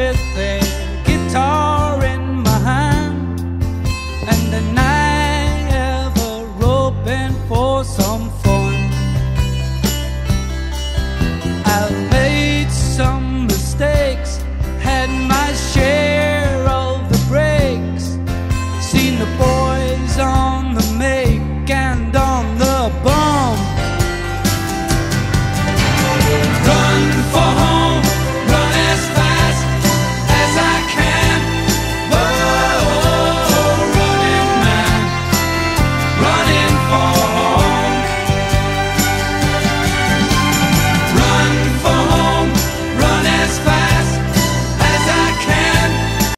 with a guitar in my hand and the night.